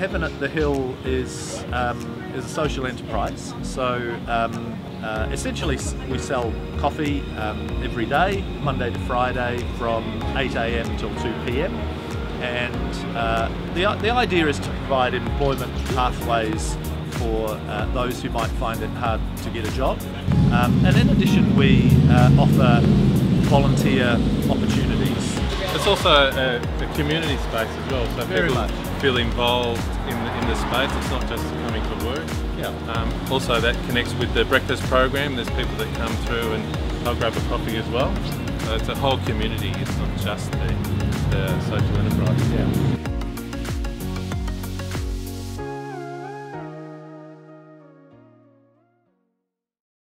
Heaven at the Hill is um, is a social enterprise. So um, uh, essentially, we sell coffee um, every day, Monday to Friday, from 8 a.m. till 2 p.m. And uh, the the idea is to provide employment pathways for uh, those who might find it hard to get a job. Um, and in addition, we uh, offer volunteer opportunities. It's also a, a, community space as well, so Very people much. Feel involved in the, in the space. It's not just coming to work. Yeah. Um, also, that connects with the breakfast program. There's people that come through and they'll grab a coffee as well. So it's a whole community. It's not just the, the social enterprise. Yeah.